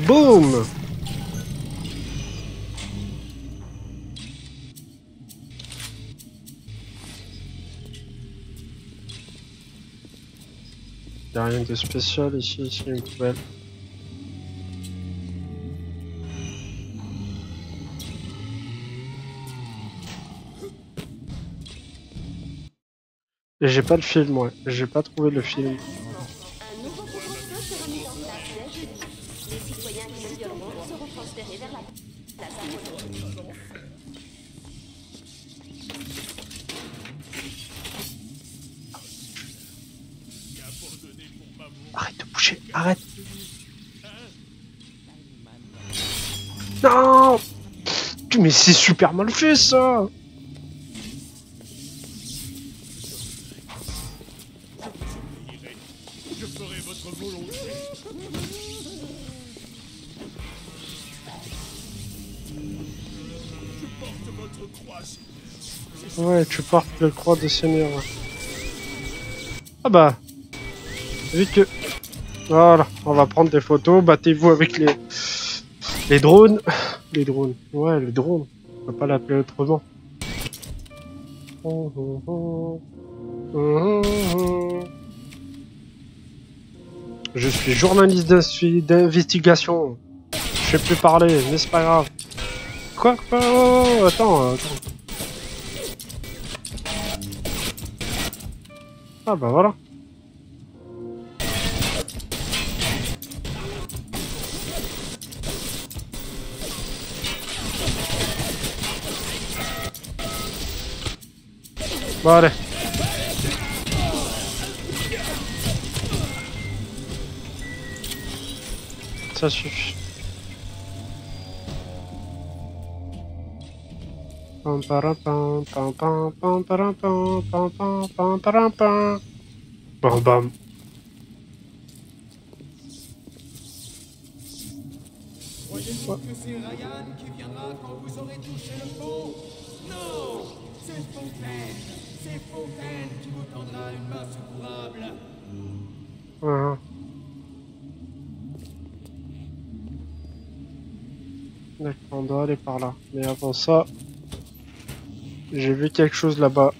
Boum Y'a rien de spécial ici, ici une poubelle. J'ai pas le film, ouais. J'ai pas trouvé le film. Arrête Non Mais c'est super mal fait ça. Ouais, tu portes le croix de Seigneur. Ah bah Vu que... Voilà, on va prendre des photos, battez-vous avec les... Les drones. Les drones. Ouais, les drones. On va pas l'appeler autrement. Je suis journaliste d'investigation. Je sais plus parler, mais c'est pas grave. Quoi Quoi Oh, oh, oh, Attends, attends. Ah bah voilà. Pam param pam. Bam bam. Croyez-vous que c'est Ryan qui viendra quand vous aurez touché le fond Non C'est Fontaine C'est Fontaine qui vous tendra une main secourable Uhum. D'accord, on doit aller par là. Mais avant ça, j'ai vu quelque chose là-bas.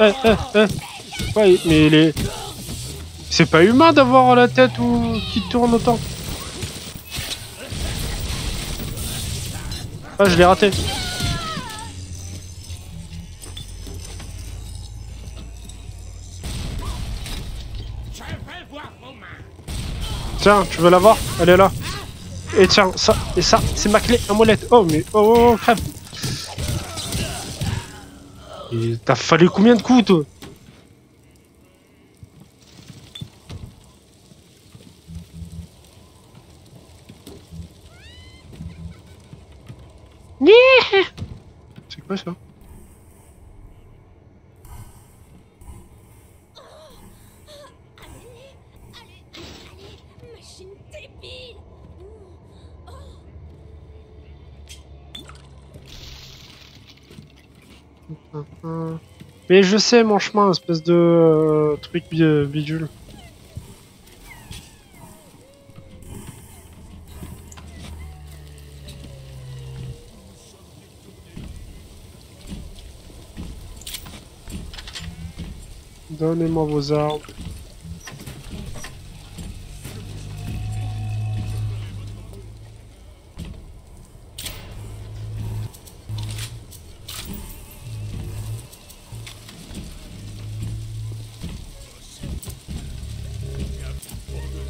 Eh, eh, eh. C'est pas humain d'avoir la tête ou qui tourne autant. Ah, je l'ai raté. Tiens, tu veux la voir Elle est là. Et tiens, ça, et ça, c'est ma clé amulette. Oh, mais oh, oh, oh crève. Et T'as fallu combien de coups, toi? C'est quoi ça? Mais je sais mon chemin, espèce de euh, truc bi- bidule. Donnez-moi vos armes.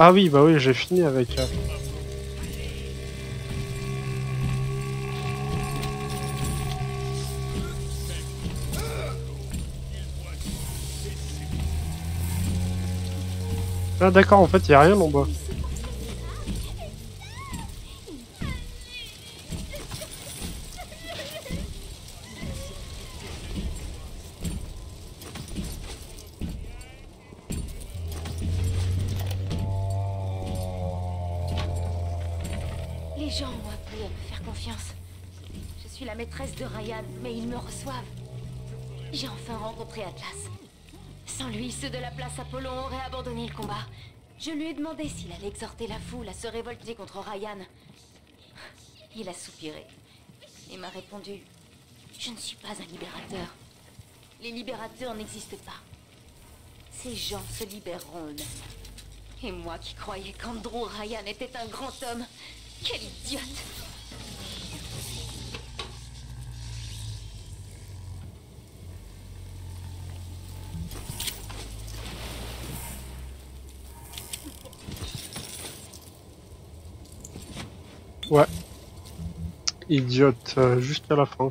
Ah oui, bah oui, j'ai fini avec. euh, Ah d'accord, en fait, il a rien en bas. J'ai enfin rencontré Atlas. Sans lui, ceux de la place Apollon auraient abandonné le combat. Je lui ai demandé s'il allait exhorter la foule à se révolter contre Ryan. Il a soupiré et m'a répondu Je ne suis pas un libérateur. Les libérateurs n'existent pas. Ces gens se libéreront eux-mêmes. Et moi qui croyais qu'Andrew Ryan était un grand homme, quel idiote Ouais. Idiote, euh, jusqu'à la fin.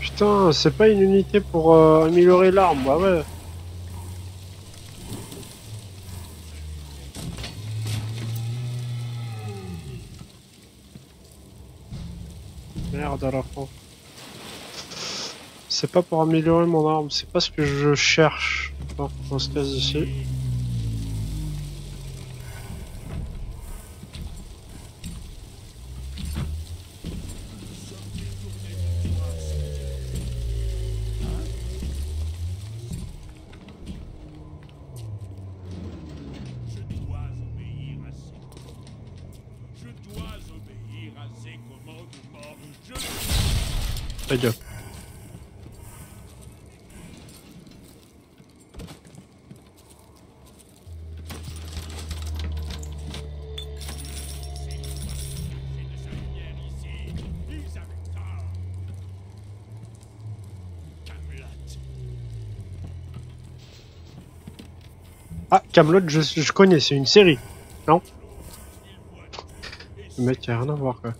Putain, c'est pas une unité pour euh, améliorer l'arme, bah ouais. Merde à la fin. C'est pas pour améliorer mon arme, c'est pas ce que je cherche. On se casse ici. Ah, Camelot, je, je connais, c'est une série. Non Le mec, y a rien à voir quoi.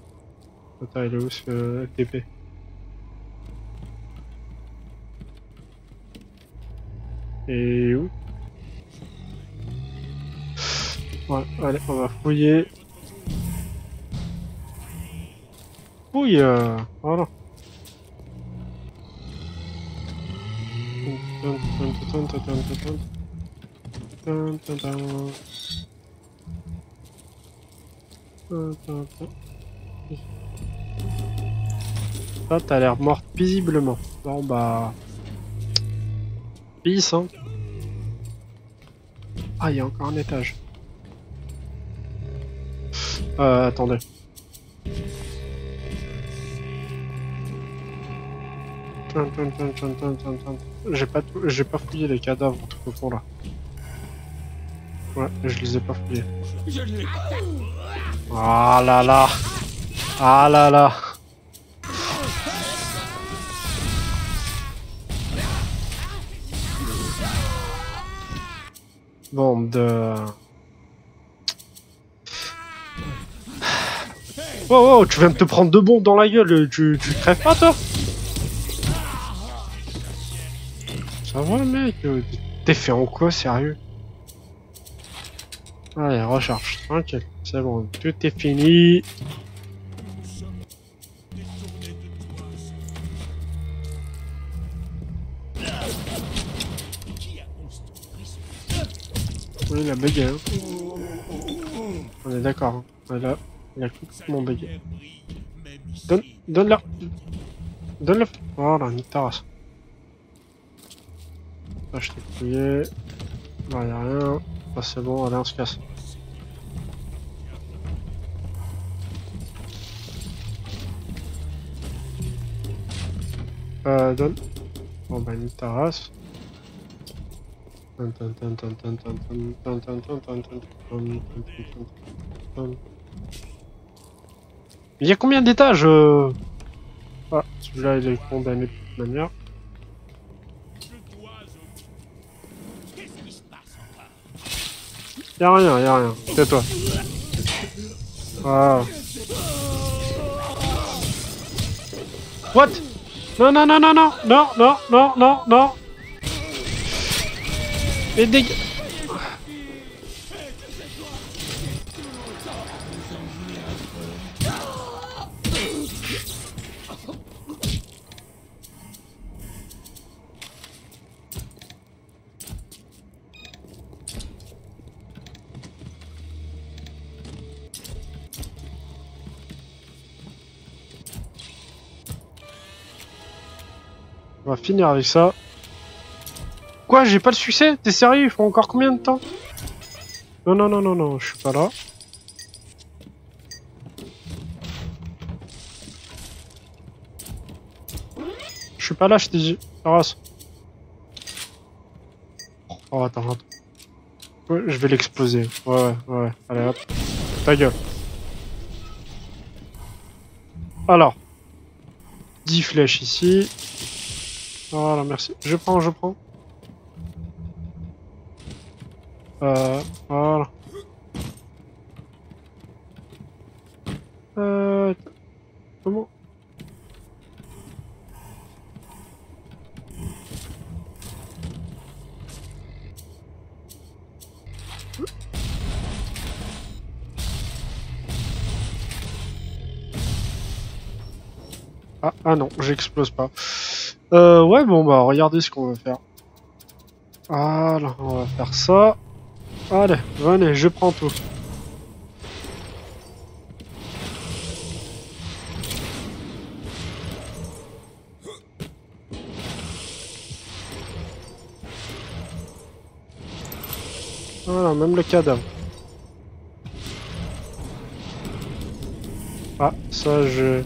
Attends, il est où ce TP Et où Ouais, allez, on va fouiller. Fouille euh, Voilà. Dun, Ah, t'as l'air morte visiblement. Bon bah... Peace, hein. Ah, il y a encore un étage. Euh, attendez. J'ai pas, j'ai pas fouillé les cadavres tout au fond là. Ouais, je les ai pas fouillés. Je l'ai Ah là là. Ah là là. Bande de... Oh oh, tu viens de te prendre deux bombes dans la gueule, tu, tu crèves pas toi? Ça va mec, t'es fait en quoi sérieux? Allez, recharge, tranquille, c'est bon, tout est fini. Oui, la bug hein. On est d'accord. hein. Voilà, il a complètement bugué. Donne, donne-la. Donne-la. Voilà, une terrasse. Là, je t'ai fouillé. Là, y'a rien. Là, c'est bon, allez, on se casse. Euh, donne. Bon, bah, nique ta race. Il y a combien d'étages euh... Celui-là, il est condamné de toute manière. Y'a rien, y'a rien. Tais-toi. What non, non, non, non, non, non, non, non, non, non. Et dég... On va finir avec ça. Quoi, j'ai pas le succès? T'es sérieux? Il faut encore combien de temps? Non, non, non, non, non, je suis pas là. Je suis pas là, je t'ai dit. Arras. Oh, attends, attends. Je vais l'exploser. Ouais, ouais, ouais. Allez, hop. Ta gueule. Alors. 10 flèches ici. Voilà, merci. Je prends, je prends. Euh, voilà. Euh, comment Ah, ah non, j'explose pas. Euh, ouais, bon, bah, regardez ce qu'on va faire. Voilà, on va faire ça. Allez, venez, je prends tout. Voilà, même le cadavre. Ah, ça, je...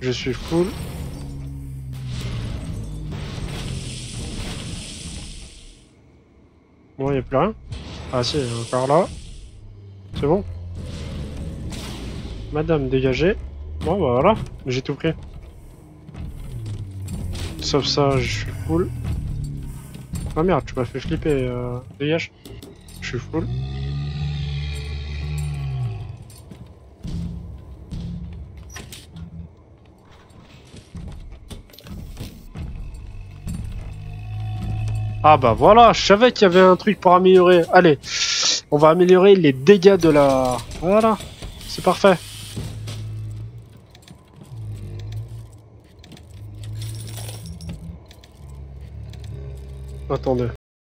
Je suis full. Bon, il a plus rien. Ah si, encore là. C'est bon. Madame, dégagez. Bon, bah voilà, j'ai tout pris. Sauf ça, je suis full. Ah merde, tu m'as fait flipper, euh, dégage. Je suis full. Ah bah voilà, je savais qu'il y avait un truc pour améliorer. Allez, on va améliorer les dégâts de la... Voilà, c'est parfait. Attendez.